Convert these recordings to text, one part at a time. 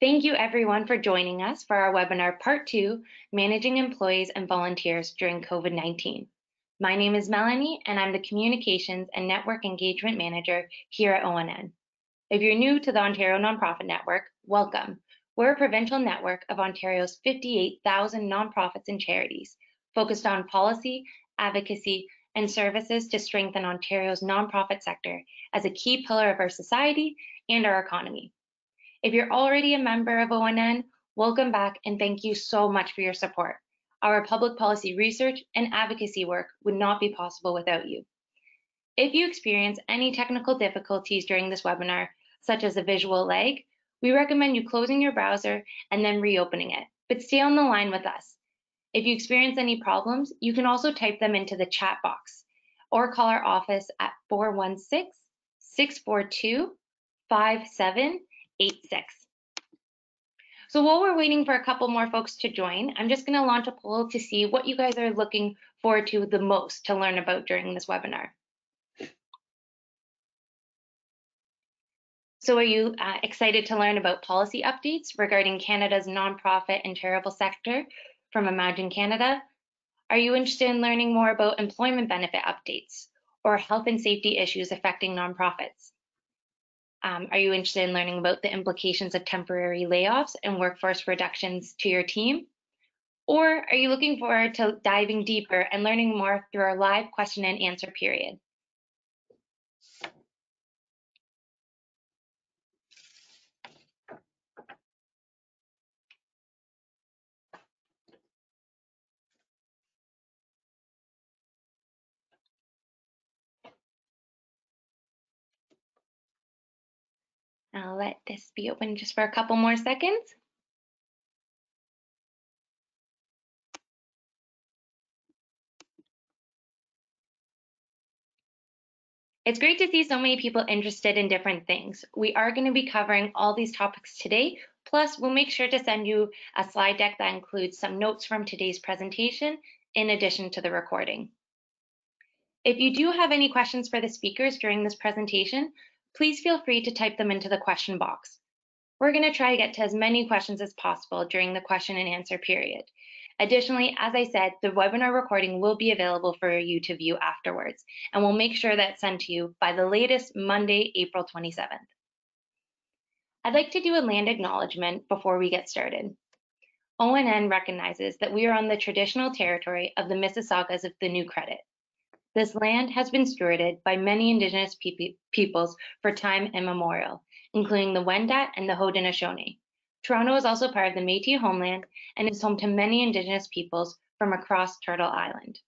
Thank you everyone for joining us for our webinar part two, Managing Employees and Volunteers During COVID-19. My name is Melanie and I'm the Communications and Network Engagement Manager here at ONN. If you're new to the Ontario Nonprofit Network, welcome. We're a provincial network of Ontario's 58,000 nonprofits and charities focused on policy, advocacy, and services to strengthen Ontario's nonprofit sector as a key pillar of our society and our economy. If you're already a member of ONN, welcome back and thank you so much for your support. Our public policy research and advocacy work would not be possible without you. If you experience any technical difficulties during this webinar, such as a visual lag, we recommend you closing your browser and then reopening it, but stay on the line with us. If you experience any problems, you can also type them into the chat box or call our office at 416 642 5786. So while we're waiting for a couple more folks to join, I'm just going to launch a poll to see what you guys are looking forward to the most to learn about during this webinar. So are you uh, excited to learn about policy updates regarding Canada's nonprofit and charitable sector from Imagine Canada? Are you interested in learning more about employment benefit updates or health and safety issues affecting nonprofits? Um, are you interested in learning about the implications of temporary layoffs and workforce reductions to your team? Or are you looking forward to diving deeper and learning more through our live question and answer period? I'll let this be open just for a couple more seconds. It's great to see so many people interested in different things. We are going to be covering all these topics today, plus we'll make sure to send you a slide deck that includes some notes from today's presentation in addition to the recording. If you do have any questions for the speakers during this presentation, please feel free to type them into the question box. We're going to try to get to as many questions as possible during the question and answer period. Additionally, as I said, the webinar recording will be available for you to view afterwards, and we'll make sure that's sent to you by the latest Monday, April 27th. I'd like to do a land acknowledgement before we get started. ONN recognizes that we are on the traditional territory of the Mississaugas of the New Credit, this land has been stewarded by many Indigenous peoples for time immemorial, including the Wendat and the Haudenosaunee. Toronto is also part of the Métis homeland and is home to many Indigenous peoples from across Turtle Island.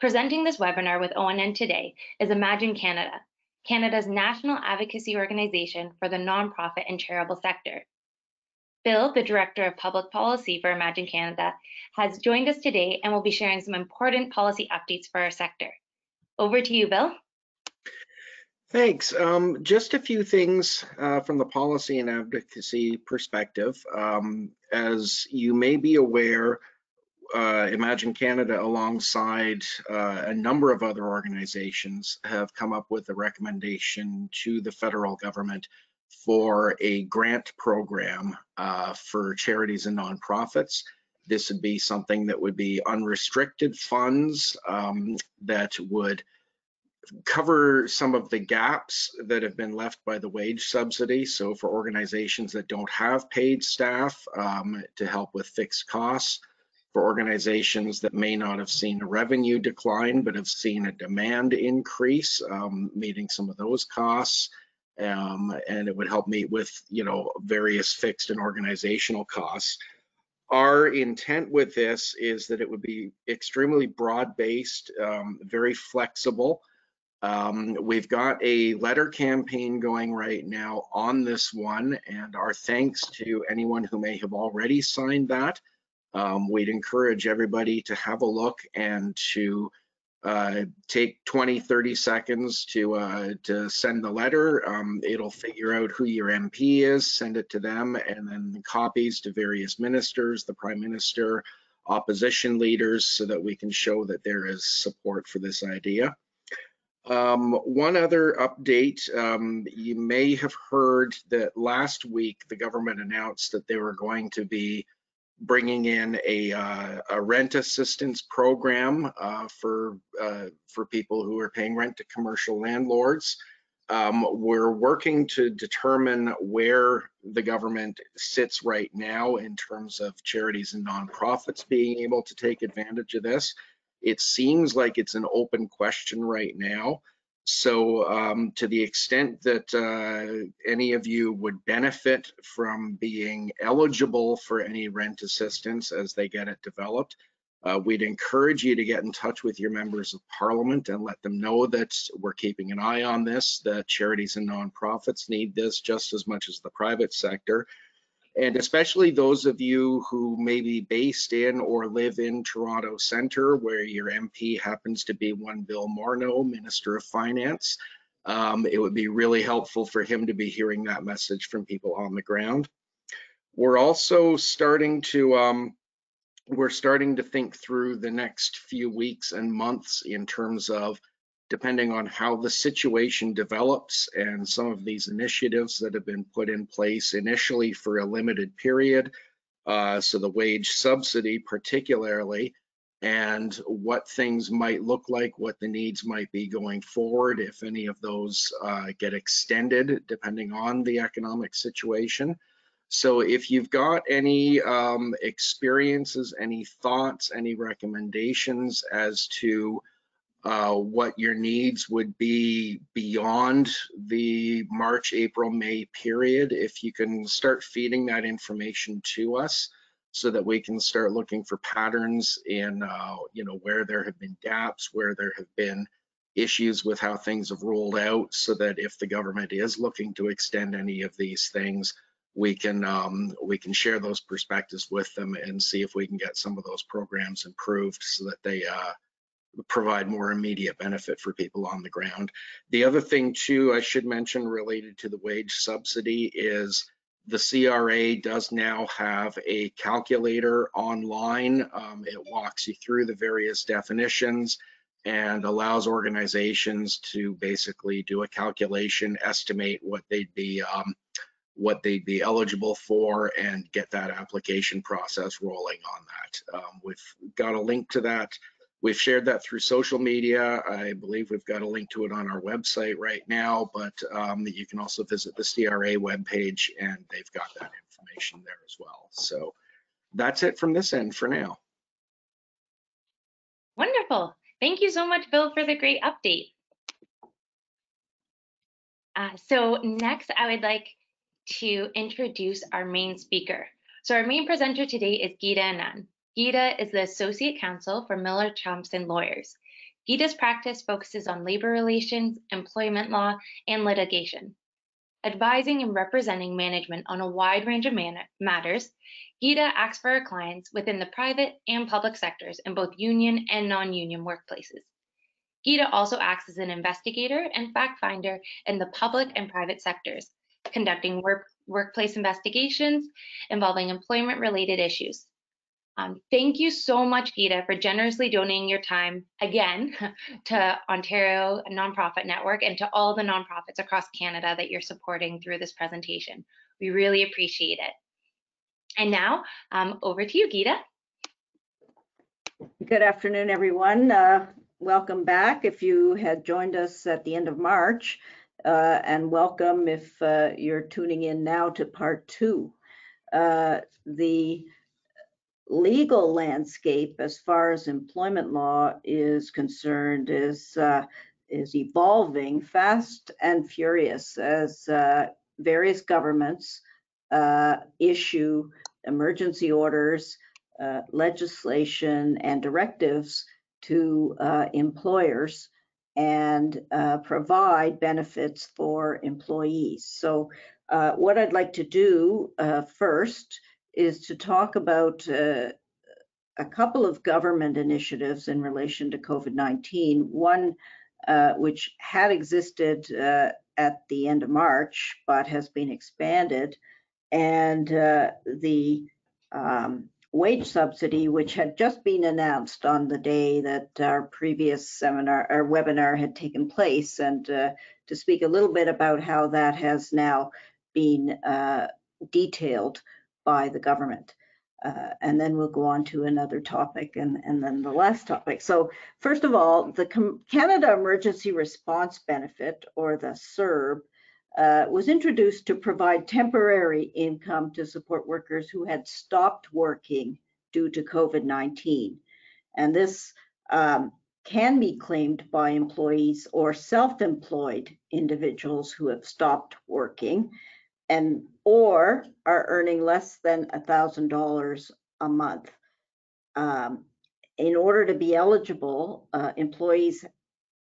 Presenting this webinar with ONN today is Imagine Canada, Canada's national advocacy organization for the nonprofit and charitable sector. Bill, the Director of Public Policy for Imagine Canada, has joined us today and will be sharing some important policy updates for our sector. Over to you, Bill. Thanks. Um, just a few things uh, from the policy and advocacy perspective. Um, as you may be aware, uh, Imagine Canada, alongside uh, a number of other organizations, have come up with a recommendation to the federal government for a grant program uh, for charities and nonprofits. This would be something that would be unrestricted funds um, that would cover some of the gaps that have been left by the wage subsidy. So for organizations that don't have paid staff um, to help with fixed costs, for organizations that may not have seen a revenue decline but have seen a demand increase, um, meeting some of those costs, um, and it would help me with you know various fixed and organizational costs. Our intent with this is that it would be extremely broad-based, um, very flexible. Um, we've got a letter campaign going right now on this one, and our thanks to anyone who may have already signed that. Um, we'd encourage everybody to have a look and to uh, take 20, 30 seconds to uh, to send the letter. Um, it'll figure out who your MP is, send it to them, and then copies to various ministers, the Prime Minister, opposition leaders, so that we can show that there is support for this idea. Um, one other update, um, you may have heard that last week the government announced that they were going to be bringing in a, uh, a rent assistance program uh, for uh, for people who are paying rent to commercial landlords. Um, we're working to determine where the government sits right now in terms of charities and nonprofits being able to take advantage of this. It seems like it's an open question right now. So um, to the extent that uh, any of you would benefit from being eligible for any rent assistance as they get it developed, uh, we'd encourage you to get in touch with your members of parliament and let them know that we're keeping an eye on this, that charities and nonprofits need this just as much as the private sector. And especially those of you who may be based in or live in Toronto Centre, where your MP happens to be one Bill Morneau, Minister of Finance, um, it would be really helpful for him to be hearing that message from people on the ground. We're also starting to um, we're starting to think through the next few weeks and months in terms of depending on how the situation develops and some of these initiatives that have been put in place initially for a limited period. Uh, so the wage subsidy particularly, and what things might look like, what the needs might be going forward, if any of those uh, get extended depending on the economic situation. So if you've got any um, experiences, any thoughts, any recommendations as to uh, what your needs would be beyond the March, April, May period, if you can start feeding that information to us so that we can start looking for patterns in, uh, you know, where there have been gaps, where there have been issues with how things have rolled out so that if the government is looking to extend any of these things, we can um, we can share those perspectives with them and see if we can get some of those programs improved so that they uh, provide more immediate benefit for people on the ground. The other thing too I should mention related to the wage subsidy is the CRA does now have a calculator online. Um, it walks you through the various definitions and allows organizations to basically do a calculation, estimate what they'd be um, what they'd be eligible for and get that application process rolling on that. Um, we've got a link to that. We've shared that through social media. I believe we've got a link to it on our website right now, but um, you can also visit the CRA webpage and they've got that information there as well. So that's it from this end for now. Wonderful. Thank you so much, Bill, for the great update. Uh, so next, I would like to introduce our main speaker. So our main presenter today is Gita Anand. Gita is the Associate Counsel for Miller Thomson Lawyers. Gita's practice focuses on labor relations, employment law, and litigation. Advising and representing management on a wide range of matters, Gita acts for her clients within the private and public sectors in both union and non-union workplaces. Gita also acts as an investigator and fact finder in the public and private sectors, conducting work, workplace investigations involving employment related issues. Um, thank you so much, Gita, for generously donating your time again to Ontario Nonprofit Network and to all the nonprofits across Canada that you're supporting through this presentation. We really appreciate it. And now, um, over to you, Gita. Good afternoon, everyone. Uh, welcome back. If you had joined us at the end of March, uh, and welcome if uh, you're tuning in now to part two. Uh, the legal landscape as far as employment law is concerned is uh, is evolving fast and furious as uh, various governments uh, issue emergency orders, legislation, and directives to employers and uh, provide benefits for employees. So uh, what I'd like to do uh, first is to talk about uh, a couple of government initiatives in relation to COVID-19. One uh, which had existed uh, at the end of March, but has been expanded, and the um, wage subsidy, which had just been announced on the day that our previous seminar or webinar had taken place, and uh, to speak a little bit about how that has now been uh, detailed by the government. Uh, and then we'll go on to another topic and, and then the last topic. So first of all, the Com Canada Emergency Response Benefit, or the CERB, uh, was introduced to provide temporary income to support workers who had stopped working due to COVID-19. And this um, can be claimed by employees or self-employed individuals who have stopped working and or are earning less than $1,000 a month. Um, in order to be eligible, uh, employees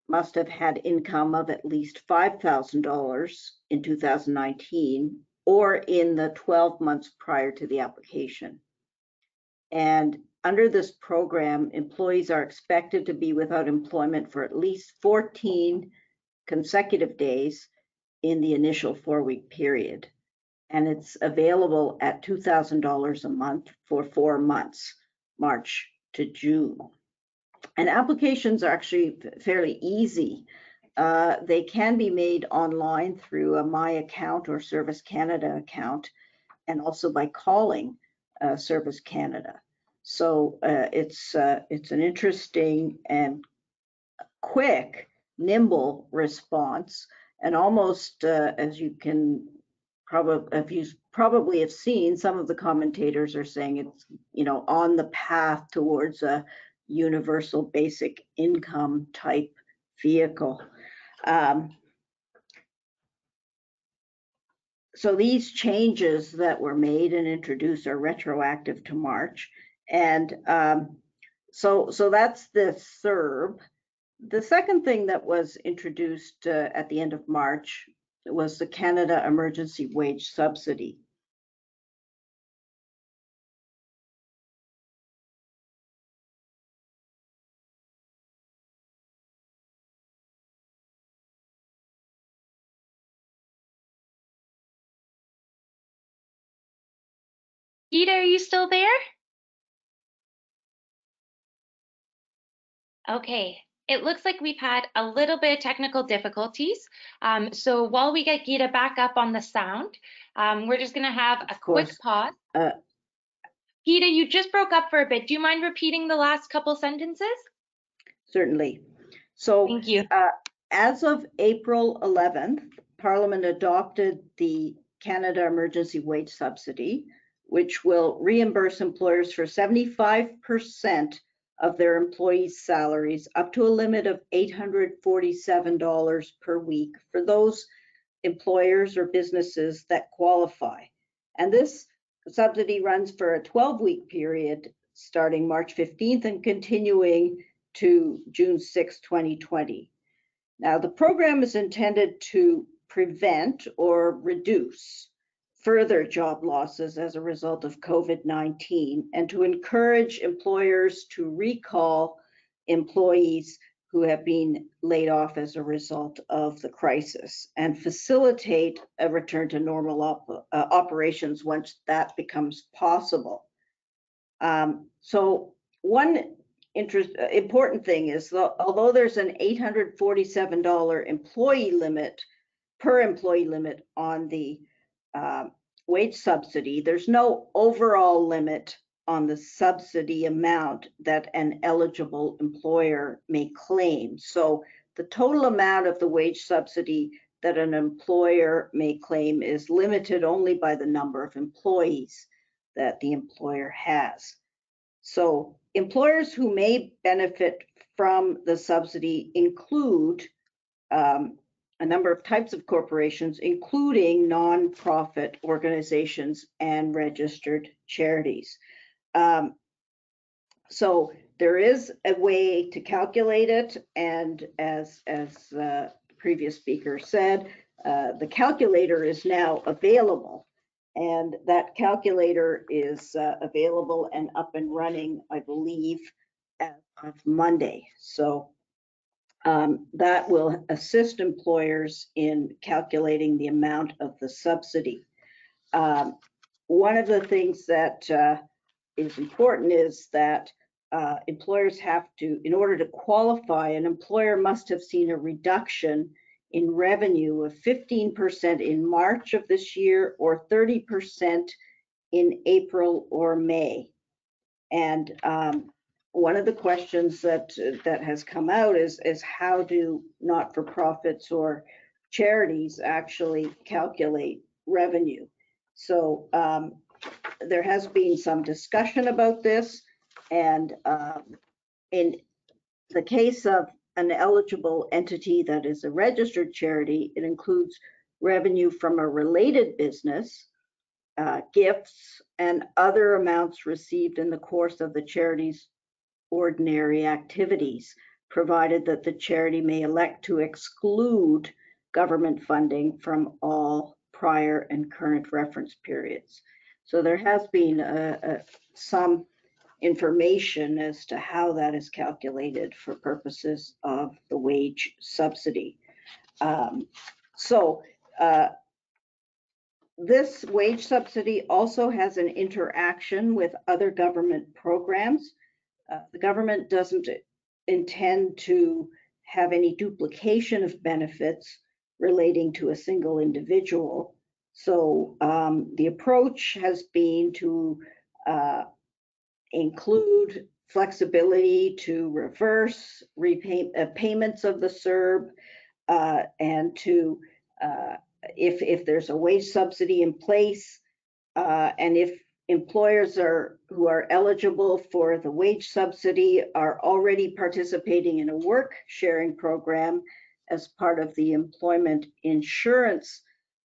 must have had income of at least $5,000 in 2019 or in the 12 months prior to the application. And under this program, employees are expected to be without employment for at least 14 consecutive days in the initial four-week period. And it's available at $2,000 a month for four months, March to June. And applications are actually fairly easy. Uh, they can be made online through a My Account or Service Canada account, and also by calling uh, Service Canada. So uh, it's uh, it's an interesting and quick, nimble response, and almost uh, as you can probably if you probably have seen, some of the commentators are saying it's you know on the path towards a universal basic income type vehicle. Um, so these changes that were made and introduced are retroactive to March. And um, so, so that's the CERB. The second thing that was introduced uh, at the end of March was the Canada Emergency Wage Subsidy. Gita, are you still there? Okay, it looks like we've had a little bit of technical difficulties. Um, so while we get Gita back up on the sound, um, we're just going to have a quick pause. Uh, Gita, you just broke up for a bit. Do you mind repeating the last couple sentences? Certainly. So Thank you. as of April 11th, Parliament adopted the Canada Emergency Wage Subsidy, which will reimburse employers for 75% of their employees' salaries up to a limit of $847 per week for those employers or businesses that qualify. And this subsidy runs for a 12-week period starting March 15th and continuing to June 6, 2020. Now, the program is intended to prevent or reduce further job losses as a result of COVID-19 and to encourage employers to recall employees who have been laid off as a result of the crisis and facilitate a return to normal op uh, operations once that becomes possible. Um, so one interest, uh, important thing is that although there's an $847 employee limit per employee limit on the uh, wage subsidy, there's no overall limit on the subsidy amount that an eligible employer may claim. So the total amount of the wage subsidy that an employer may claim is limited only by the number of employees that the employer has. So employers who may benefit from the subsidy include um, a number of types of corporations, including nonprofit organizations and registered charities. Um, so there is a way to calculate it, and as as uh, the previous speaker said, uh, the calculator is now available, and that calculator is uh, available and up and running, I believe, as of Monday. So um, that will assist employers in calculating the amount of the subsidy. Um, one of the things that uh, is important is that uh, employers have to, in order to qualify, an employer must have seen a reduction in revenue of 15% in March of this year or 30% in April or May. And um, one of the questions that that has come out is is how do not-for-profits or charities actually calculate revenue? So um, there has been some discussion about this, and um, in the case of an eligible entity that is a registered charity, it includes revenue from a related business, uh, gifts, and other amounts received in the course of the charity's ordinary activities, provided that the charity may elect to exclude government funding from all prior and current reference periods. So there has been a, a, some information as to how that is calculated for purposes of the wage subsidy. Um, so uh, this wage subsidy also has an interaction with other government programs. Uh, the government doesn't intend to have any duplication of benefits relating to a single individual. So um, the approach has been to uh, include flexibility to reverse repay, uh, payments of the CERB uh, and to, uh, if, if there's a wage subsidy in place, uh, and if employers are who are eligible for the wage subsidy are already participating in a work sharing program as part of the employment insurance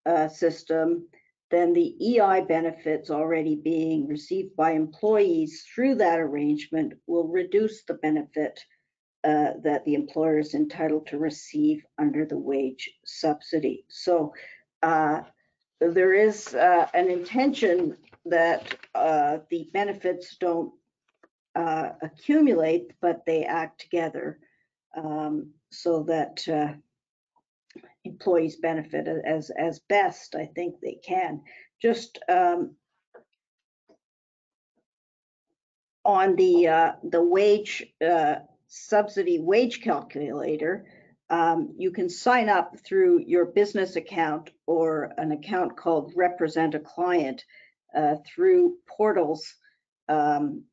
uh, system, then the EI benefits already being received by employees through that arrangement will reduce the benefit uh, that the employer is entitled to receive under the wage subsidy. So uh, there is uh, an intention that uh, the benefits don't uh, accumulate, but they act together um, so that uh, employees benefit as as best I think they can. Just um, on the uh, the wage uh, subsidy wage calculator, um, you can sign up through your business account or an account called Represent a Client uh, through portals um,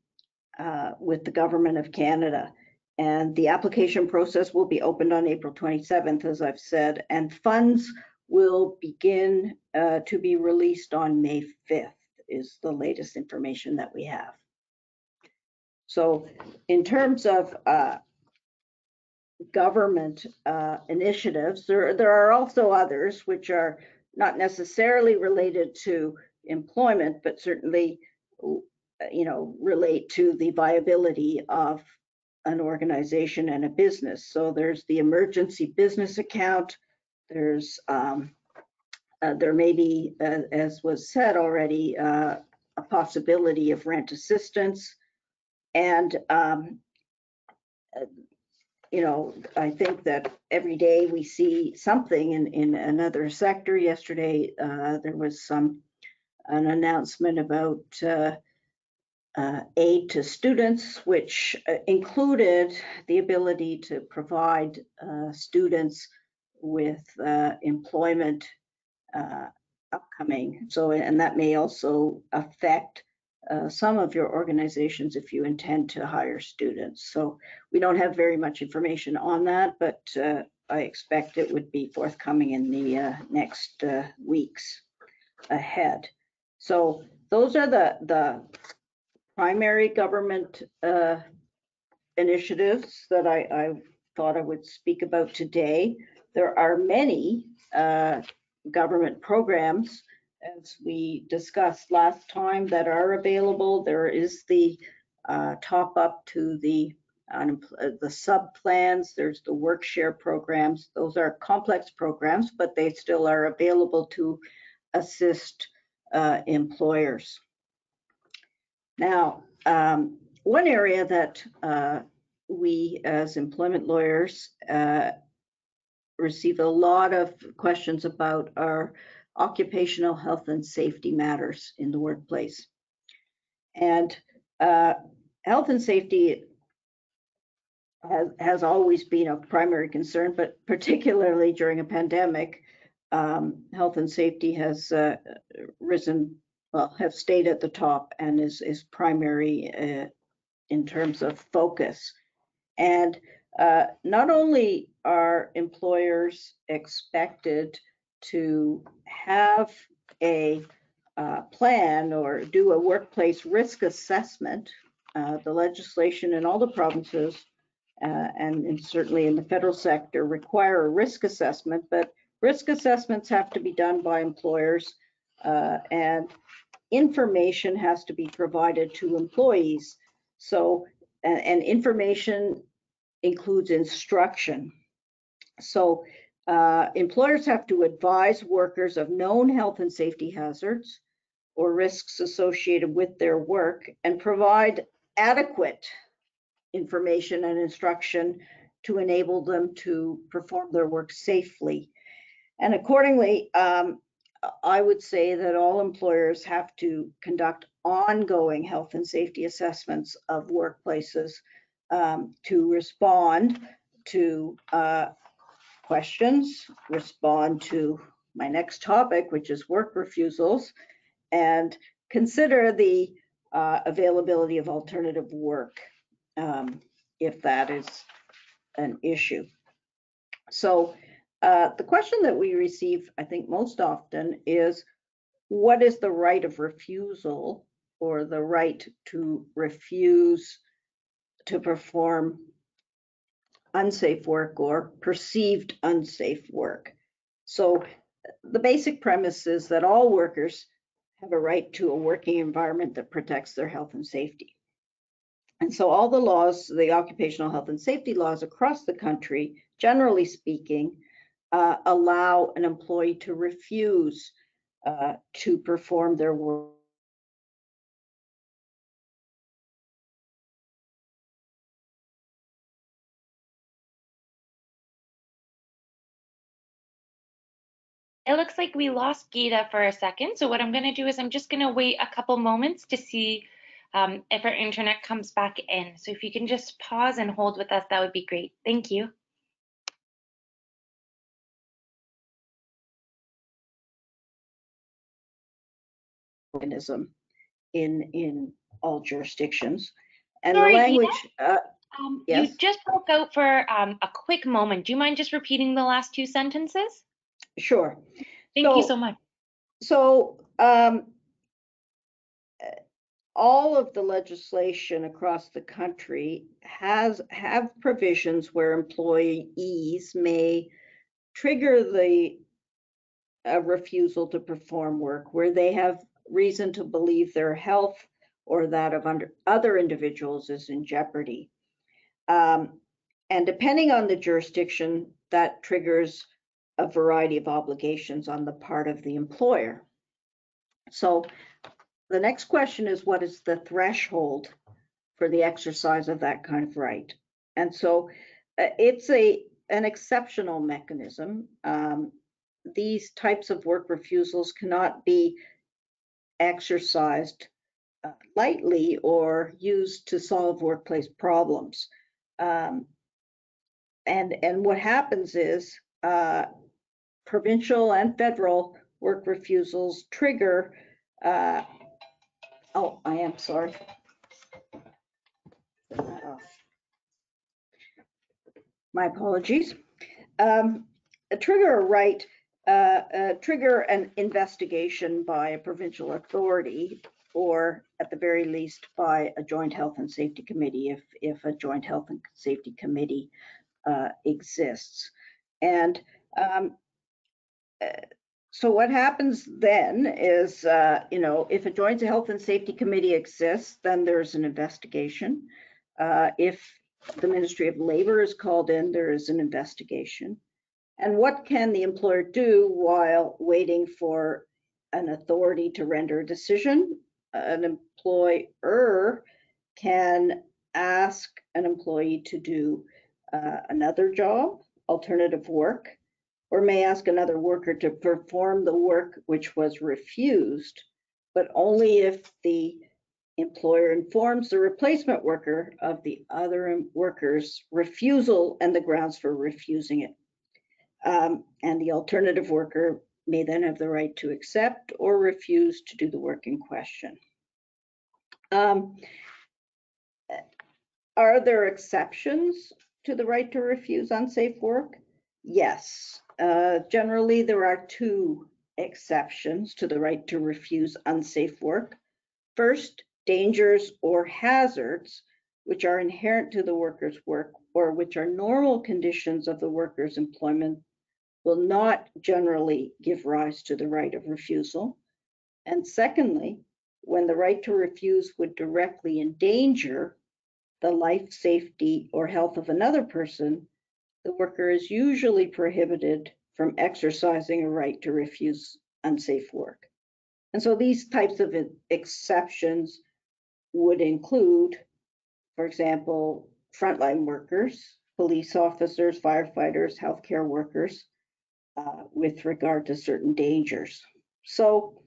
uh, with the Government of Canada. And the application process will be opened on April 27th, as I've said, and funds will begin uh, to be released on May 5th is the latest information that we have. So in terms of uh, government uh, initiatives, there, there are also others which are not necessarily related to employment, but certainly, you know, relate to the viability of an organization and a business. So there's the emergency business account. There's um, uh, there may be, uh, as was said already, uh, a possibility of rent assistance. And, um, you know, I think that every day we see something in, in another sector. Yesterday, uh, there was some an announcement about uh, uh, aid to students, which uh, included the ability to provide uh, students with uh, employment uh, upcoming. So, and that may also affect uh, some of your organizations if you intend to hire students. So we don't have very much information on that, but I expect it would be forthcoming in the next weeks ahead. So those are the, the primary government uh, initiatives that I, I, thought I would speak about today. There are many uh, government programs, as we discussed last time, that are available. There is the uh, top up to the uh, the sub plans. There's the work share programs. Those are complex programs, but they still are available to assist uh, employers. Now, um, one area that uh, we as employment lawyers uh, receive a lot of questions about are occupational health and safety matters in the workplace. And uh, health and safety has, has always been a primary concern, but particularly during a pandemic, um, health and safety has uh, risen, well, have stayed at the top and is, is primary uh, in terms of focus. And uh, not only are employers expected to have a uh, plan or do a workplace risk assessment, uh, the legislation in all the provinces uh, and, and certainly in the federal sector require a risk assessment, but risk assessments have to be done by employers uh, and information has to be provided to employees. So, and, and information includes instruction. So uh, employers have to advise workers of known health and safety hazards or risks associated with their work and provide adequate information and instruction to enable them to perform their work safely. And accordingly, um, I would say that all employers have to conduct ongoing health and safety assessments of workplaces um, to respond to uh, questions, respond to my next topic, which is work refusals, and consider the uh, availability of alternative work um, if that is an issue. So uh, the question that we receive, I think most often is, what is the right of refusal or the right to refuse to perform unsafe work or perceived unsafe work? So the basic premise is that all workers have a right to a working environment that protects their health and safety. And so all the laws, the occupational health and safety laws across the country, generally speaking, uh, allow an employee to refuse uh, to perform their work. It looks like we lost Gita for a second. So what I'm going to do is I'm just going to wait a couple moments to see um, if our internet comes back in. So if you can just pause and hold with us, that would be great. Thank you. Organism in in all jurisdictions. And Sorry, the language, uh, Um, Yes. You just broke out for um, a quick moment. Do you mind just repeating the last two sentences? sure. Thank you So- so much. So um, uh, all of the legislation across the country has have provisions where employees may trigger the a refusal to perform work where they have reason to believe their health or that of under, other individuals is in jeopardy. Um, and depending on the jurisdiction, that triggers a variety of obligations on the part of the employer. So the next question is what is the threshold for the exercise of that kind of right? And so uh, it's a an exceptional mechanism. Um, these types of work refusals cannot be exercised uh, lightly or used to solve workplace problems. Um, and and what happens is uh, provincial and federal work refusals trigger. Uh, oh, I am sorry. My apologies. Um, a trigger a right, uh, uh, trigger an investigation by a provincial authority or at the very least by a joint health and safety committee if, if a joint health and safety committee uh, exists. And um, uh, so what happens then is, uh, you know, if a joint health and safety committee exists, then there's an investigation. Uh, if the Ministry of Labor is called in, there is an investigation. And what can the employer do while waiting for an authority to render a decision? An employer can ask an employee to do uh, another job, alternative work, or may ask another worker to perform the work which was refused, but only if the employer informs the replacement worker of the other worker's refusal and the grounds for refusing it. Um, and the alternative worker may then have the right to accept or refuse to do the work in question. Um, are there exceptions to the right to refuse unsafe work? Yes. Uh, generally, there are two exceptions to the right to refuse unsafe work. First, dangers or hazards which are inherent to the worker's work or which are normal conditions of the worker's employment will not generally give rise to the right of refusal. And secondly, when the right to refuse would directly endanger the life, safety, or health of another person, the worker is usually prohibited from exercising a right to refuse unsafe work. And so these types of exceptions would include, for example, frontline workers, police officers, firefighters, healthcare workers, uh, with regard to certain dangers. So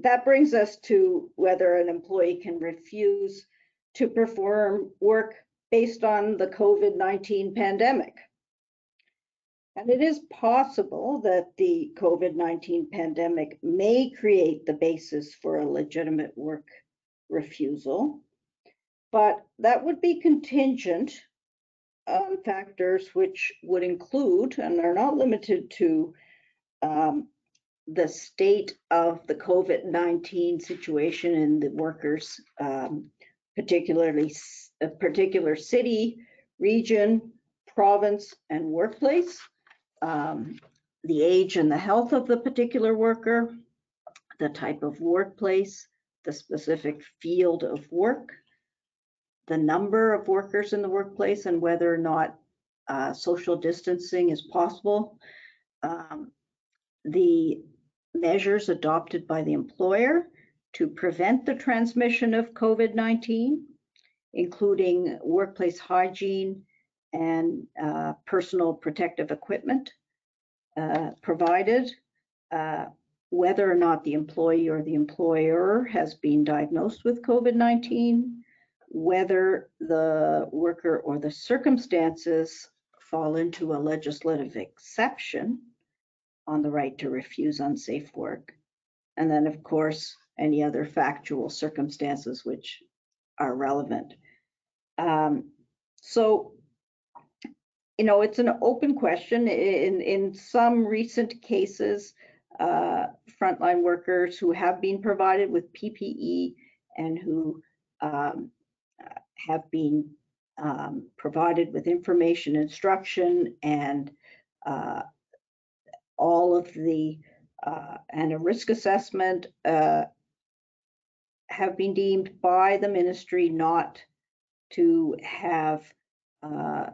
that brings us to whether an employee can refuse to perform work based on the COVID-19 pandemic. And it is possible that the COVID-19 pandemic may create the basis for a legitimate work refusal, but that would be contingent on factors which would include and are not limited to um, the state of the COVID-19 situation in the workers, um, particularly a particular city, region, province, and workplace um, the age and the health of the particular worker, the type of workplace, the specific field of work, the number of workers in the workplace and whether or not uh, social distancing is possible, um, the measures adopted by the employer to prevent the transmission of COVID-19, including workplace hygiene and uh, personal protective equipment uh, provided, uh, whether or not the employee or the employer has been diagnosed with COVID-19, whether the worker or the circumstances fall into a legislative exception on the right to refuse unsafe work. And then, of course, any other factual circumstances which are relevant. Um, so you know, it's an open question. In, in some recent cases, uh, frontline workers who have been provided with PPE and who um, have been um, provided with information, instruction, and uh, all of the, uh, and a risk assessment uh, have been deemed by the ministry not to have uh,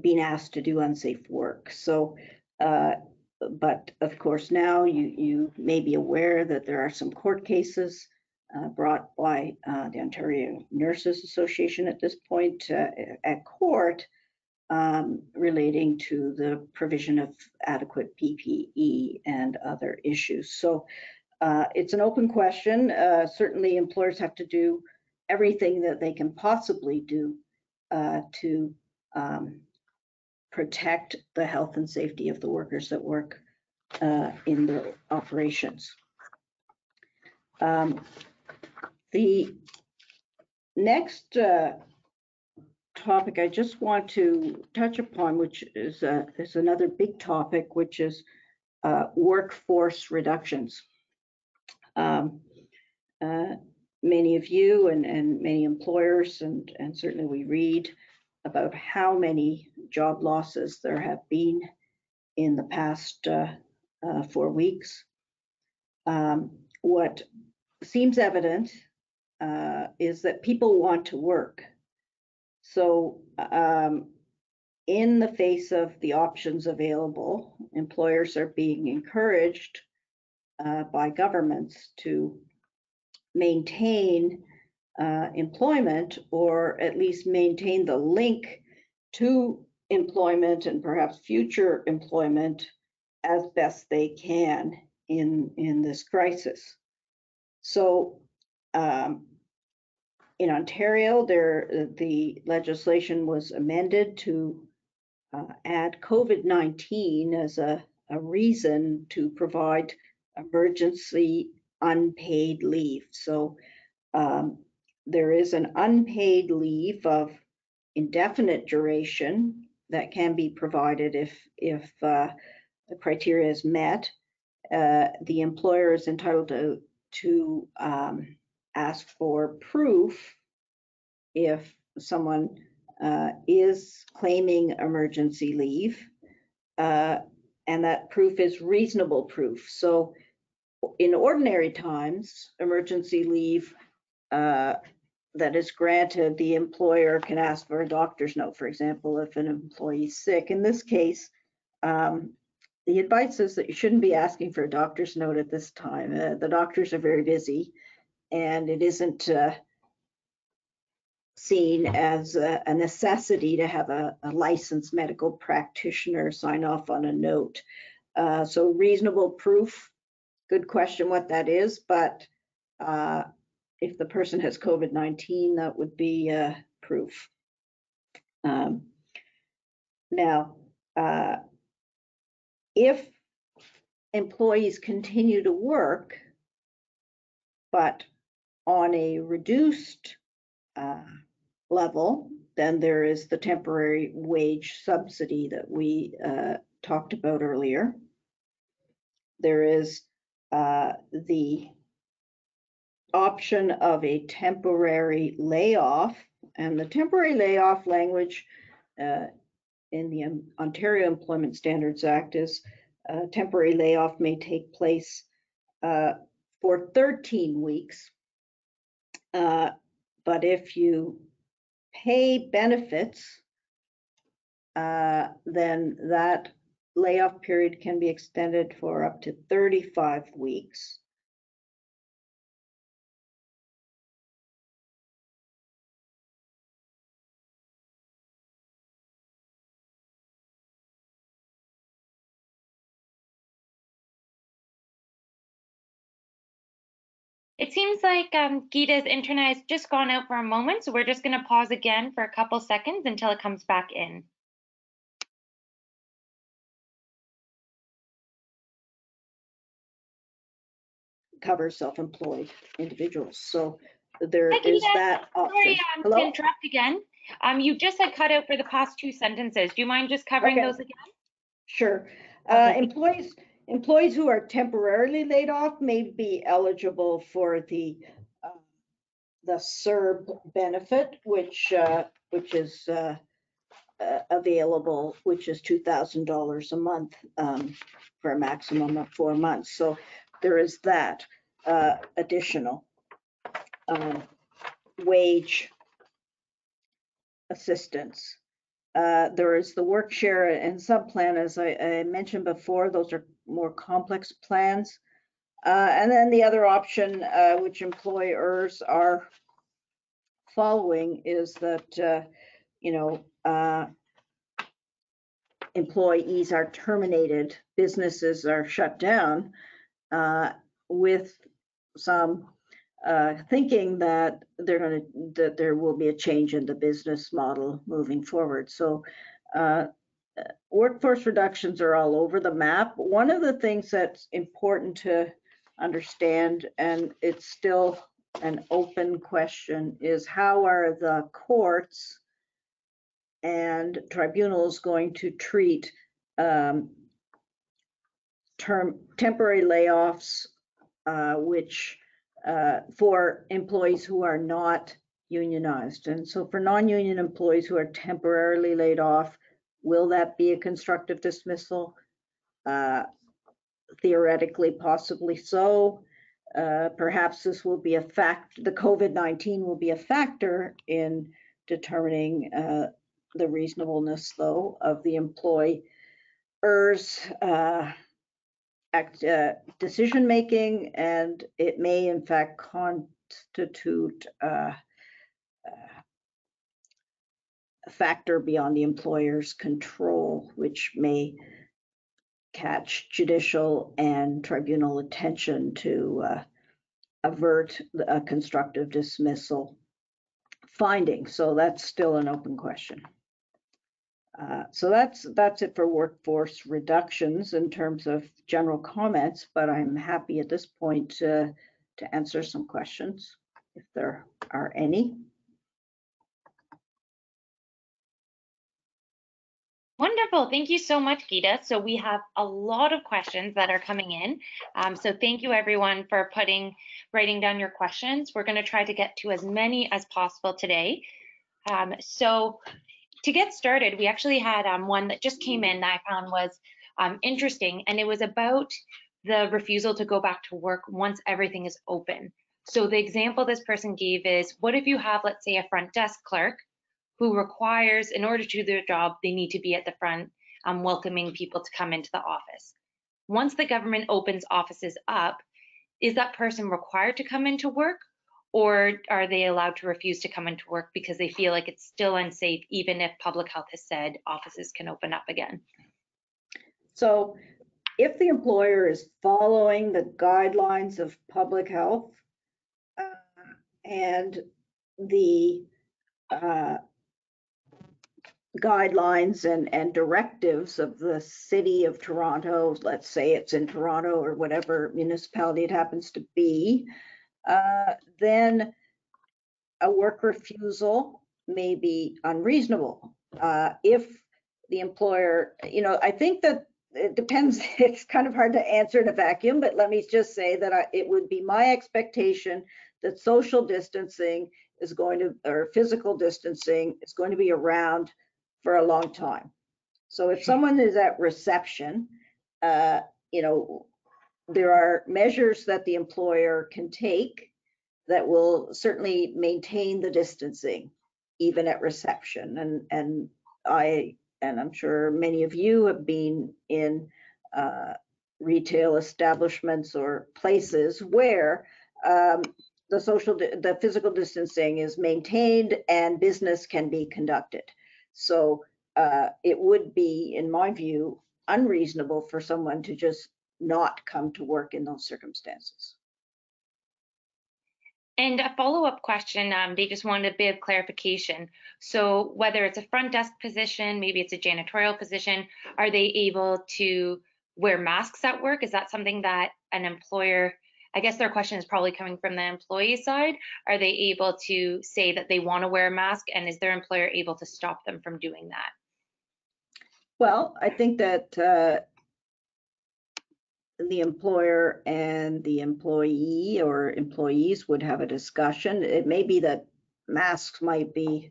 being asked to do unsafe work. So, uh, but of course now you, you may be aware that there are some court cases uh, brought by uh, the Ontario Nurses Association at this point uh, at court um, relating to the provision of adequate PPE and other issues. So uh, it's an open question. Uh, certainly employers have to do everything that they can possibly do to um, protect the health and safety of the workers that work in the operations. Um, the next uh, topic I just want to touch upon, which is, uh, is another big topic, which is uh, workforce reductions. Um, uh, many of you and, and many employers, and, and certainly we read about how many job losses there have been in the past uh, uh, four weeks. Um, what seems evident uh, is that people want to work. So um, in the face of the options available, employers are being encouraged uh, by governments to maintain uh, employment or at least maintain the link to employment and perhaps future employment as best they can in, in this crisis. So um, in Ontario, there, the legislation was amended to uh, add COVID-19 as a, a reason to provide emergency unpaid leave. So um, there is an unpaid leave of indefinite duration that can be provided if, if uh, the criteria is met. Uh, The employer is entitled to, to um, ask for proof if someone uh, is claiming emergency leave. uh, And that proof is reasonable proof. So in ordinary times, emergency leave uh, that is granted, the employer can ask for a doctor's note, for example, if an employee's sick. In this case, um, the advice is that you shouldn't be asking for a doctor's note at this time. Uh, The doctors are very busy and it isn't uh, seen as a a necessity to have a a licensed medical practitioner sign off on a note. Uh, So reasonable proof, good question what that is, but uh, if the person has COVID-19, that would be uh, proof. Um, Now, uh, if employees continue to work, but on a reduced uh, level, then there is the temporary wage subsidy that we uh, talked about earlier. There is uh, the option of a temporary layoff, and the temporary layoff language uh, in the Ontario Employment Standards Act is uh, temporary layoff may take place uh, for 13 weeks. Uh, But if you pay benefits, uh, then that layoff period can be extended for up to 35 weeks. It seems like um, Gita's internet has just gone out for a moment, so we're just going to pause again for a couple seconds until it comes back in. covers self-employed individuals. So there Hi, is that Sorry option. um, to Hello? interrupt again. Um, you just had cut out for the past two sentences. Do you mind just covering Okay. those again? Sure. Uh, Okay. Employees, employees who are temporarily laid off may be eligible for the, uh, the CERB benefit, which, uh, which is uh, uh, available, which is $2,000 a month um, for a maximum of four months. So there is that uh, additional um, wage assistance. Uh, There is the work share and sub-plan, as I I mentioned before, those are more complex plans. Uh, And then the other option, uh, which employers are following is that, uh, you know, uh, employees are terminated, businesses are shut down uh, with some uh, thinking that they're going to, that there will be a change in the business model moving forward. So workforce reductions are all over the map. One of the things that's important to understand, and it's still an open question, is how are the courts and tribunals going to treat um, term, temporary layoffs, uh, which uh, for employees who are not unionized. And so for non-union employees who are temporarily laid off, will that be a constructive dismissal? Uh, Theoretically, possibly so. Uh, Perhaps this will be a fact, the COVID-19 will be a factor in determining uh, the reasonableness, though, of the employer's uh, act, uh, decision-making, and it may in fact constitute uh, factor beyond the employer's control, which may catch judicial and tribunal attention to uh, avert a constructive dismissal finding. So that's still an open question. Uh, So that's, that's it for workforce reductions in terms of general comments, but I'm happy at this point to, to answer some questions if there are any. Wonderful. Thank you so much, Gita. So we have a lot of questions that are coming in. Um, so thank you everyone for putting, writing down your questions. We're going to try to get to as many as possible today. Um, so to get started, we actually had um, one that just came in that I found was um, interesting, and it was about the refusal to go back to work once everything is open. So the example this person gave is, what if you have, let's say, a front desk clerk who requires, in order to do their job, they need to be at the front um, welcoming people to come into the office. Once the government opens offices up, is that person required to come into work or are they allowed to refuse to come into work because they feel like it's still unsafe, even if public health has said offices can open up again? So if the employer is following the guidelines of public health uh, and the uh, guidelines and, and directives of the city of Toronto, let's say it's in Toronto or whatever municipality it happens to be, uh, then a work refusal may be unreasonable. Uh, If the employer, you know, I think that it depends, it's kind of hard to answer in a vacuum, but let me just say that I- it would be my expectation that social distancing is going to, or physical distancing is going to be around for a long time. So if someone is at reception, uh, you know, there are measures that the employer can take that will certainly maintain the distancing even at reception. And, and I, and I'm sure many of you have been in uh, retail establishments or places where um, the social, the physical distancing is maintained and business can be conducted. So uh, it would be, in my view, unreasonable for someone to just not come to work in those circumstances. And a follow-up question, um, they just wanted a bit of clarification. So whether it's a front desk position, maybe it's a janitorial position, are they able to wear masks at work? Is that something that an employer, I guess their question is probably coming from the employee side. Are they able to say that they want to wear a mask and is their employer able to stop them from doing that? Well, I think that uh, the employer and the employee or employees would have a discussion. It may be that masks might be,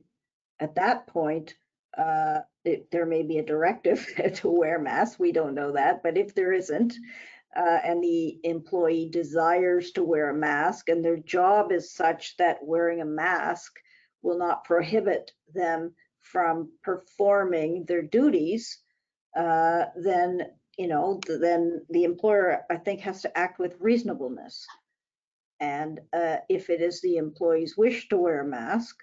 at that point, uh, it- there may be a directive to wear masks. We don't know that, but if there isn't, uh, and the employee desires to wear a mask and their job is such that wearing a mask will not prohibit them from performing their duties, uh, then, you know, then the employer, I think, has to act with reasonableness. And uh, if it is the employee's wish to wear a mask,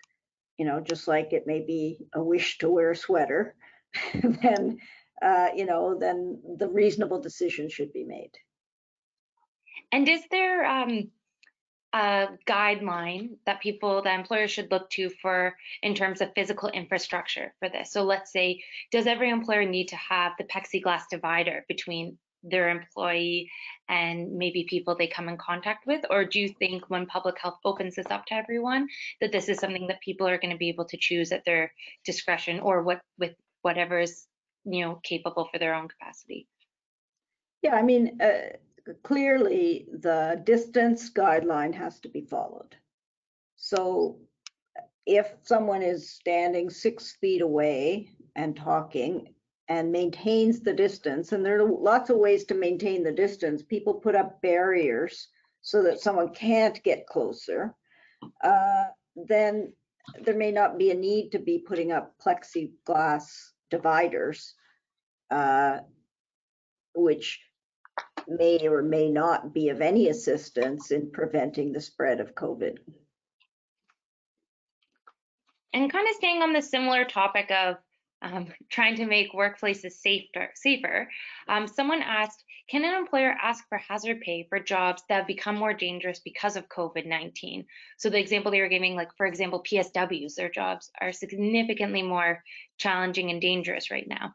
you know, just like it may be a wish to wear a sweater, then, uh, you know, then the reasonable decision should be made. And is there um, a guideline that people, that employers should look to for in terms of physical infrastructure for this? So let's say, does every employer need to have the plexiglass divider between their employee and maybe people they come in contact with? Or do you think when public health opens this up to everyone, that this is something that people are going to be able to choose at their discretion or what with whatever is you know capable for their own capacity? Yeah, I mean, uh, clearly the distance guideline has to be followed. So if someone is standing six feet away and talking and maintains the distance, and there are lots of ways to maintain the distance, people put up barriers so that someone can't get closer, uh, then there may not be a need to be putting up plexiglass dividers, uh, which may or may not be of any assistance in preventing the spread of COVID. And kind of staying on the similar topic of um, trying to make workplaces safer. safer. Um, someone asked, can an employer ask for hazard pay for jobs that have become more dangerous because of COVID-19? So the example they were giving, like for example, PSWs, their jobs are significantly more challenging and dangerous right now.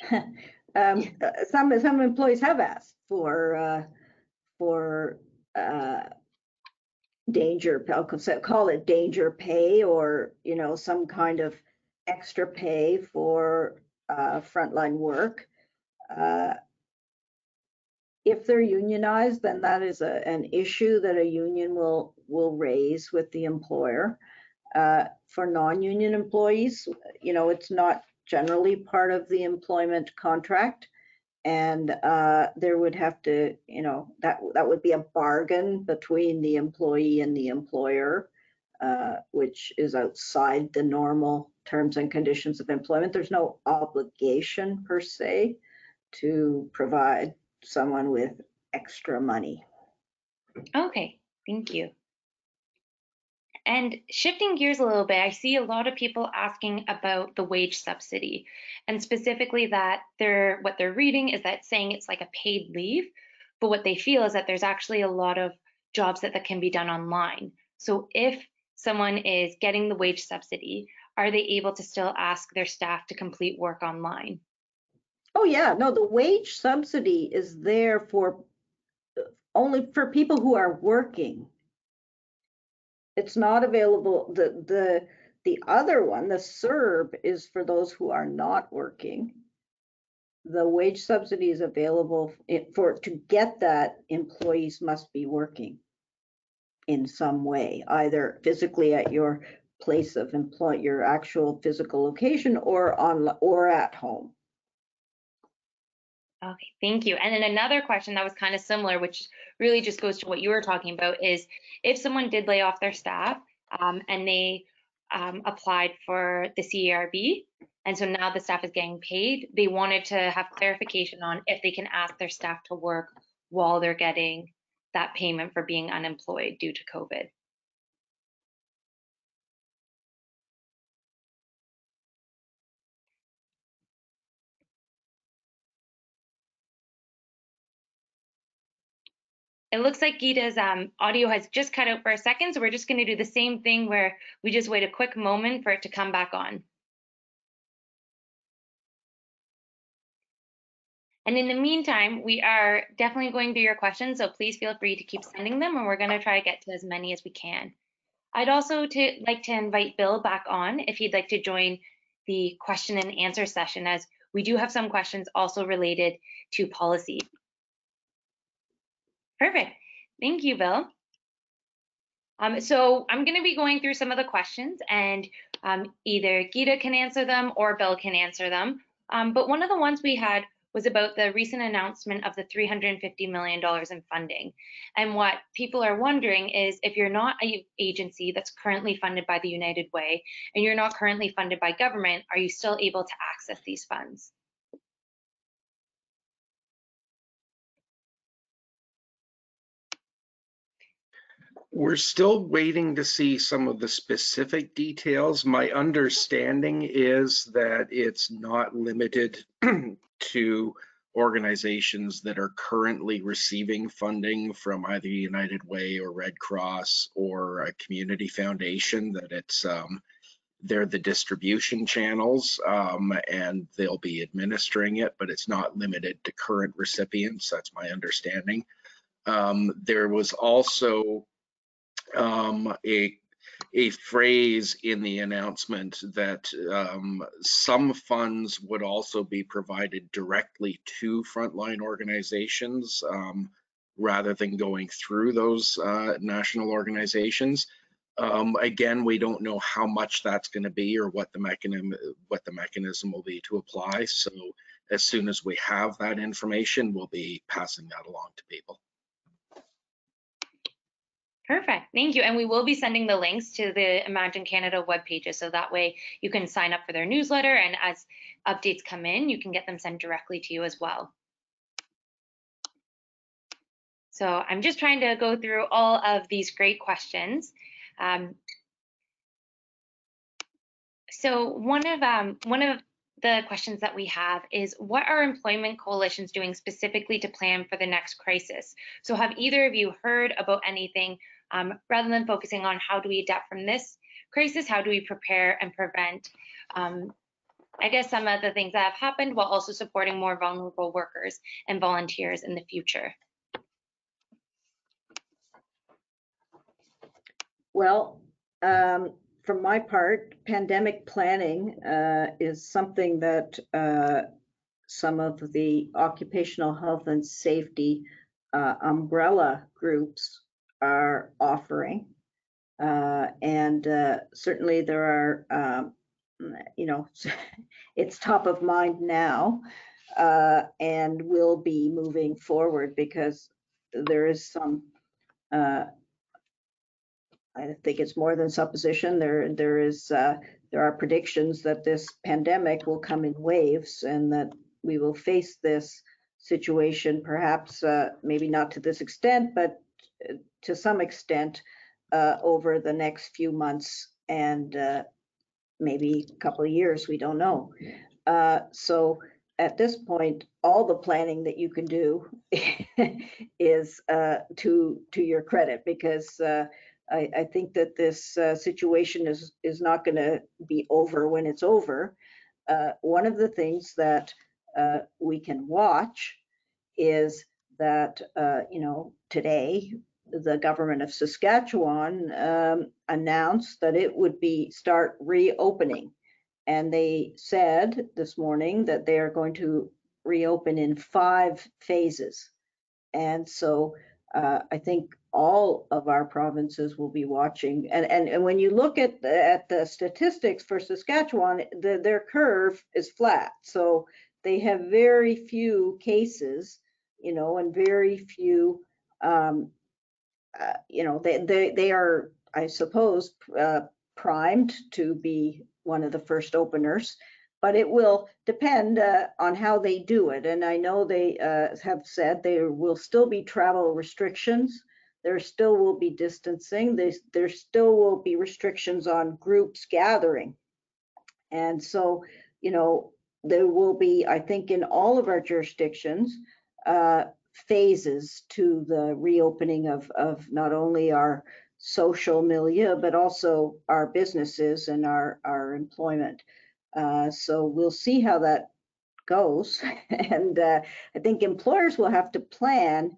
um, uh, some some employees have asked for uh, for uh, danger. I'll call it danger pay, or you know some kind of extra pay for uh, frontline work. Uh, if they're unionized, then that is a, an issue that a union will will raise with the employer. Uh, for non-union employees, you know, it's not generally part of the employment contract, and uh, there would have to, you know, that that would be a bargain between the employee and the employer, uh, which is outside the normal terms and conditions of employment. There's no obligation per se to provide someone with extra money. Okay, thank you. And shifting gears a little bit, I see a lot of people asking about the wage subsidy and specifically that they're what they're reading is that saying it's like a paid leave, but what they feel is that there's actually a lot of jobs that, that can be done online. So if someone is getting the wage subsidy, are they able to still ask their staff to complete work online? Oh yeah, no, the wage subsidy is there for uh, only for people who are working. It's not available, the, the, the other one, the CERB, is for those who are not working. The wage subsidy is available for, to get that, employees must be working in some way, either physically at your place of employ, your actual physical location or on, or at home. Okay, thank you. And then another question that was kind of similar, which really just goes to what you were talking about, is if someone did lay off their staff um, and they um, applied for the CERB, and so now the staff is getting paid, they wanted to have clarification on if they can ask their staff to work while they're getting that payment for being unemployed due to COVID. It looks like Gita's um, audio has just cut out for a second, so we're just going to do the same thing where we just wait a quick moment for it to come back on. And in the meantime, we are definitely going through your questions, so please feel free to keep sending them, and we're going to try to get to as many as we can. I'd also to, like to invite Bill back on if he'd like to join the question and answer session, as we do have some questions also related to policy. Perfect. Thank you, Bill. Um, so I'm going to be going through some of the questions and um, either Gita can answer them or Bill can answer them. Um, but one of the ones we had was about the recent announcement of the $350 million in funding. And what people are wondering is if you're not an agency that's currently funded by the United Way and you're not currently funded by government, are you still able to access these funds? We're still waiting to see some of the specific details. My understanding is that it's not limited to organizations that are currently receiving funding from either United Way or Red Cross or a community foundation, that it's um, they're the distribution channels um, and they'll be administering it, but it's not limited to current recipients. That's my understanding. Um, there was also um, a a phrase in the announcement that um, some funds would also be provided directly to frontline organizations um, rather than going through those uh, national organizations. Um, again, we don't know how much that's going to be or what the mechanism what the mechanism will be to apply. So as soon as we have that information, we'll be passing that along to people. Perfect, thank you. And we will be sending the links to the Imagine Canada web pages so that way you can sign up for their newsletter and as updates come in, you can get them sent directly to you as well. So I'm just trying to go through all of these great questions. Um, So one of um, one of the questions that we have is what are employment coalitions doing specifically to plan for the next crisis? So have either of you heard about anything um, rather than focusing on how do we adapt from this crisis, how do we prepare and prevent um, I guess some of the things that have happened while also supporting more vulnerable workers and volunteers in the future. Well, um, from my part, pandemic planning uh, is something that uh, some of the occupational health and safety uh, umbrella groups are offering. Uh, and uh, certainly there are, um, you know, it's top of mind now uh, and will be moving forward because there is some I think it's more than supposition. There, there is, uh, there are predictions that this pandemic will come in waves and that we will face this situation, perhaps uh, maybe not to this extent, but uh, to some extent uh, over the next few months and uh, maybe a couple of years. We don't know. Uh, so at this point, all the planning that you can do is to to your credit because I, I think that this uh, situation is is not going to be over when it's over. Uh, one of the things that uh, we can watch is that uh, you know today the government of Saskatchewan um, announced that it would be start reopening, and they said this morning that they are going to reopen in five phases, and so uh, I think all of our provinces will be watching. And, and, and when you look at the, at the statistics for Saskatchewan, the, their curve is flat. So they have very few cases, you know, and very few, um, uh, you know, they, they, they are, I suppose, uh, primed to be one of the first openers but it will depend uh, on how they do it. And I know they uh, have said there will still be travel restrictions. There still will be distancing. There's, there still will be restrictions on groups gathering. And so, you know, there will be, I think, in all of our jurisdictions, uh, phases to the reopening of, of not only our social milieu, but also our businesses and our, our employment. Uh, so we'll see how that goes. and uh, I think employers will have to plan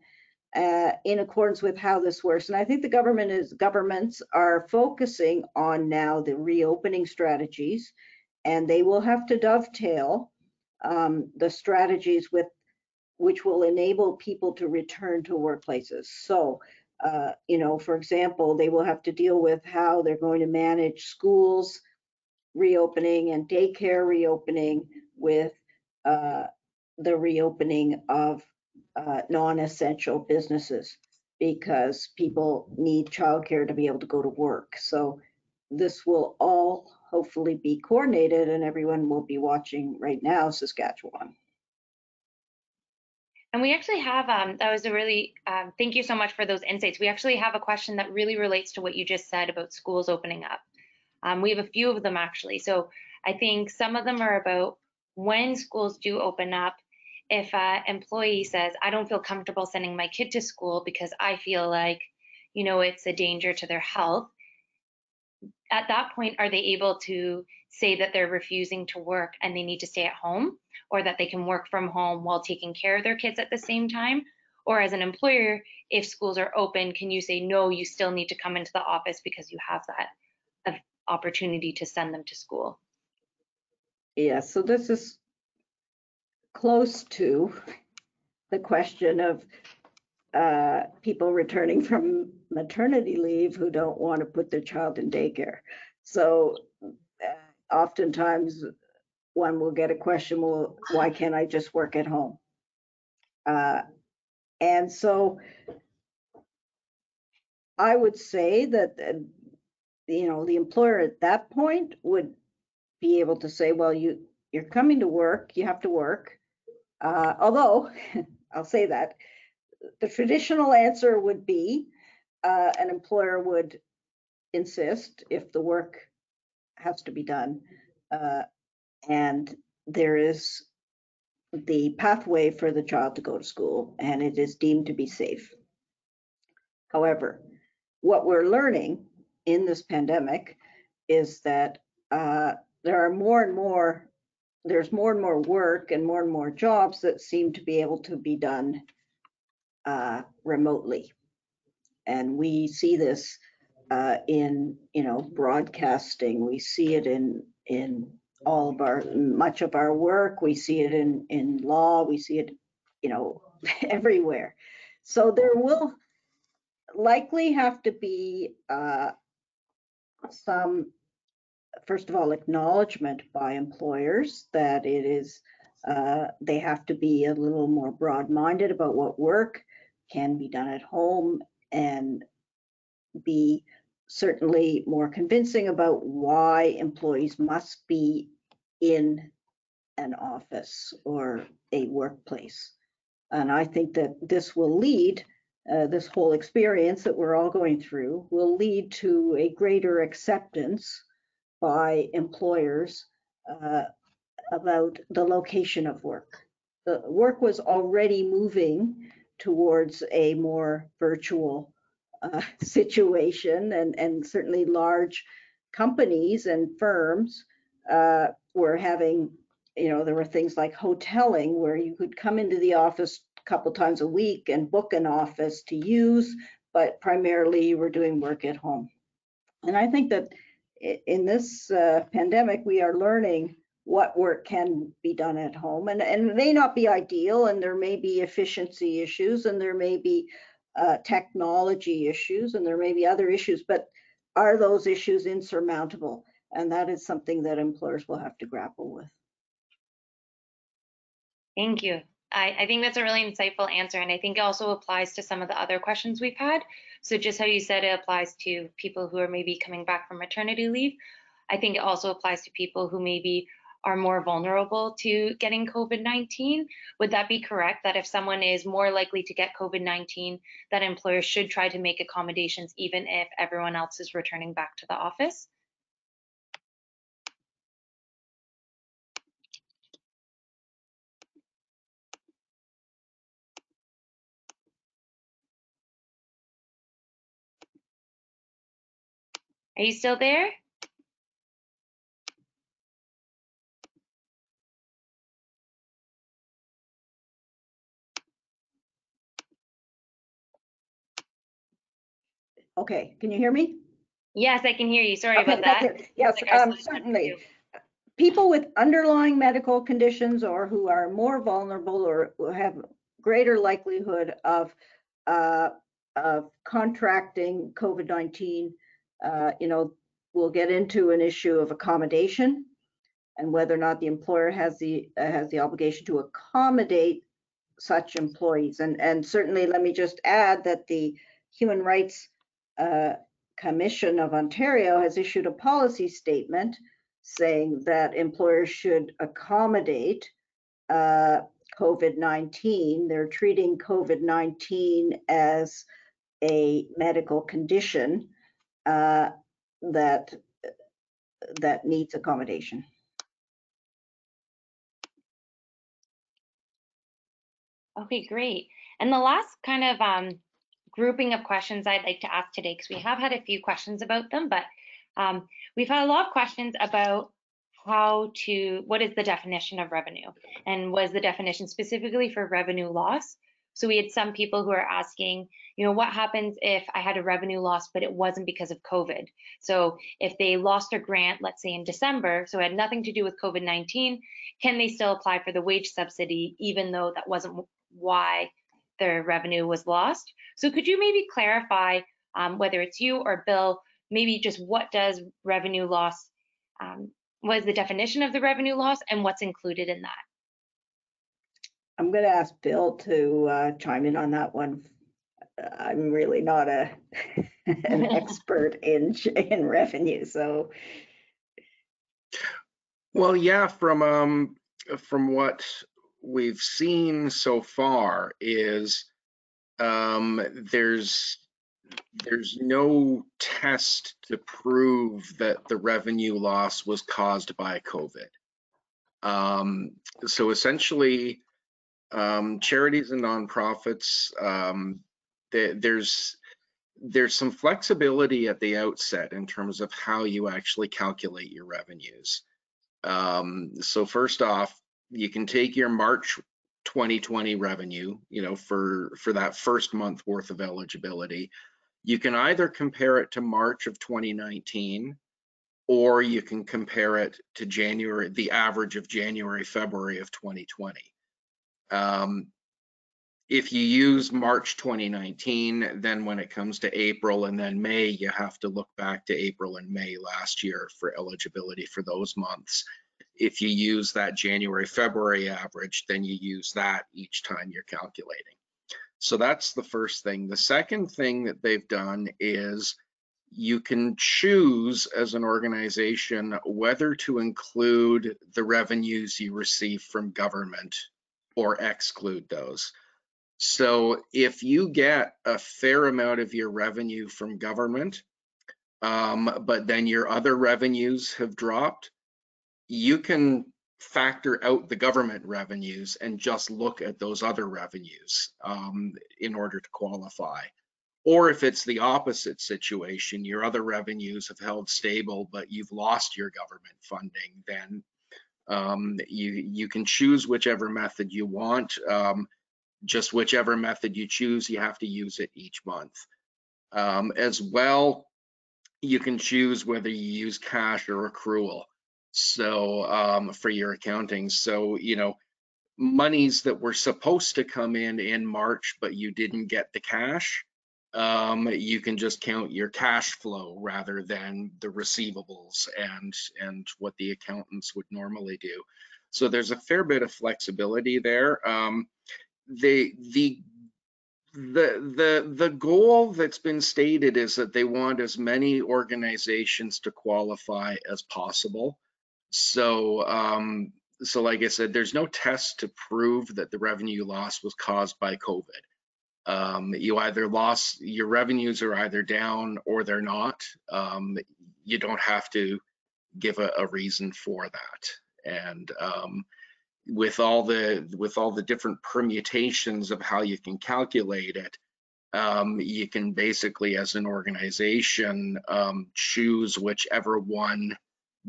uh, in accordance with how this works. And I think the government is governments are focusing on now the reopening strategies, and they will have to dovetail um, the strategies with which will enable people to return to workplaces. So, uh, you know, for example, they will have to deal with how they're going to manage schools reopening and daycare reopening with uh, the reopening of uh, non-essential businesses because people need childcare to be able to go to work. So this will all hopefully be coordinated and everyone will be watching right now Saskatchewan. And we actually have, um, that was a really, um, thank you so much for those insights. We actually have a question that really relates to what you just said about schools opening up. Um, we have a few of them actually. So I think some of them are about when schools do open up, if an employee says, I don't feel comfortable sending my kid to school because I feel like, you know, it's a danger to their health, at that point, are they able to say that they're refusing to work and they need to stay at home or that they can work from home while taking care of their kids at the same time? Or as an employer, if schools are open, can you say, no, you still need to come into the office because you have that uh, opportunity to send them to school? Yeah, so this is close to the question of uh, people returning from maternity leave who don't want to put their child in daycare. So uh, oftentimes one will get a question, well, why can't I just work at home? Uh, and so I would say that, uh, you know, the employer at that point would be able to say, well, you, you're coming to work, you have to work. Uh, although, I'll say that, the traditional answer would be uh, an employer would insist if the work has to be done uh, and there is the pathway for the child to go to school, and it is deemed to be safe. However, what we're learning in this pandemic is that uh, there are more and more, there's more and more work and more and more jobs that seem to be able to be done uh, remotely. And we see this uh, in, you know, broadcasting. We see it in, in all of our, much of our work. We see it in, in law. We see it, you know, everywhere. So there will likely have to be uh, some, first of all, acknowledgement by employers that it is, uh, they have to be a little more broad-minded about what work can be done at home and be certainly more convincing about why employees must be in an office or a workplace. And I think that this will lead, uh, this whole experience that we're all going through will lead to a greater acceptance by employers uh, about the location of work. The work was already moving towards a more virtual uh, situation and, and certainly large companies and firms uh, were having, you know, there were things like hoteling where you could come into the office a couple times a week and book an office to use, but primarily you were doing work at home. And I think that in this uh, pandemic, we are learning what work can be done at home and, and it may not be ideal and there may be efficiency issues and there may be uh, technology issues and there may be other issues, but are those issues insurmountable? And that is something that employers will have to grapple with. Thank you. I, I think that's a really insightful answer, and I think it also applies to some of the other questions we've had. So just how you said it applies to people who are maybe coming back from maternity leave, I think it also applies to people who maybe are more vulnerable to getting COVID-19. Would that be correct, that if someone is more likely to get COVID-19, that employers should try to make accommodations even if everyone else is returning back to the office? Are you still there? Okay, can you hear me? Yes, I can hear you. Sorry Okay, about that. Yes, Like our um, certainly. People with underlying medical conditions or who are more vulnerable or who have greater likelihood of, uh, of contracting COVID-19, uh, you know, we'll get into an issue of accommodation and whether or not the employer has the, uh, has the obligation to accommodate such employees. And, and certainly, let me just add that the Human Rights uh, Commission of Ontario has issued a policy statement saying that employers should accommodate uh, COVID-19. They're treating COVID-19 as a medical condition uh, that that needs accommodation. Okay, great. And the last kind of um, grouping of questions I'd like to ask today, because we have had a few questions about them, but um, we've had a lot of questions about how to, what is the definition of revenue? And was the definition specifically for revenue loss? So we had some people who are asking, you know, what happens if I had a revenue loss, but it wasn't because of COVID? So if they lost a grant, let's say in December, so it had nothing to do with COVID-19, can they still apply for the wage subsidy, even though that wasn't why their revenue was lost? So could you maybe clarify, um, whether it's you or Bill, maybe just what does revenue loss, um, what is the definition of the revenue loss and what's included in that? I'm going to ask Bill to uh, chime in on that one. Uh, I'm really not a an expert in in revenue, so Well, yeah, from um from what we've seen so far is um there's there's no test to prove that the revenue loss was caused by COVID. Um, so essentially, um, charities and nonprofits, um, there- there's there's some flexibility at the outset in terms of how you actually calculate your revenues. Um, so first off, you can take your March 2020 revenue, you know, for for that first month worth of eligibility. You can either compare it to March of 2019 or you can compare it to January, the average of January, February of 2020. Um, if you use March 2019, then when it comes to April and then May, you have to look back to April and May last year for eligibility for those months. If you use that January, February average, then you use that each time you're calculating. So that's the first thing. The second thing that they've done is you can choose as an organization whether to include the revenues you receive from government or exclude those. So if you get a fair amount of your revenue from government, um, but then your other revenues have dropped, you can factor out the government revenues and just look at those other revenues um, in order to qualify. Or if it's the opposite situation, your other revenues have held stable, but you've lost your government funding, then um, you you can choose whichever method you want. Um, just whichever method you choose, you have to use it each month. Um, as well, you can choose whether you use cash or accrual. So um, for your accounting, so you know, monies that were supposed to come in in March, but you didn't get the cash, um, you can just count your cash flow rather than the receivables and and what the accountants would normally do. So there's a fair bit of flexibility there. Um, the the the the the goal that's been stated is that they want as many organizations to qualify as possible. So um, so like I said, there's no test to prove that the revenue loss was caused by COVID. Um, you either lost your revenues are either down or they're not. Um, you don't have to give a, a reason for that. And um, with all the with all the different permutations of how you can calculate it, um, you can basically, as an organization, um, choose whichever one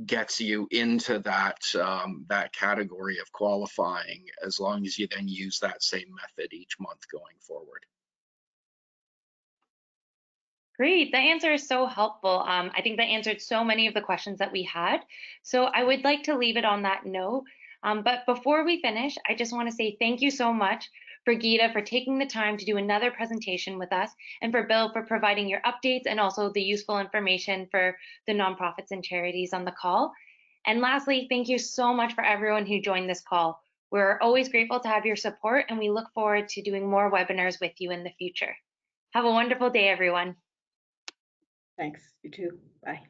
gets you into that um, that category of qualifying, as long as you then use that same method each month going forward. Great, that answer is so helpful. Um, I think that answered so many of the questions that we had. So I would like to leave it on that note. Um, but before we finish, I just want to say thank you so much for Gita for taking the time to do another presentation with us and for Bill for providing your updates and also the useful information for the nonprofits and charities on the call. And lastly, thank you so much for everyone who joined this call. We're always grateful to have your support and we look forward to doing more webinars with you in the future. Have a wonderful day, everyone. Thanks, you too. Bye.